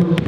グ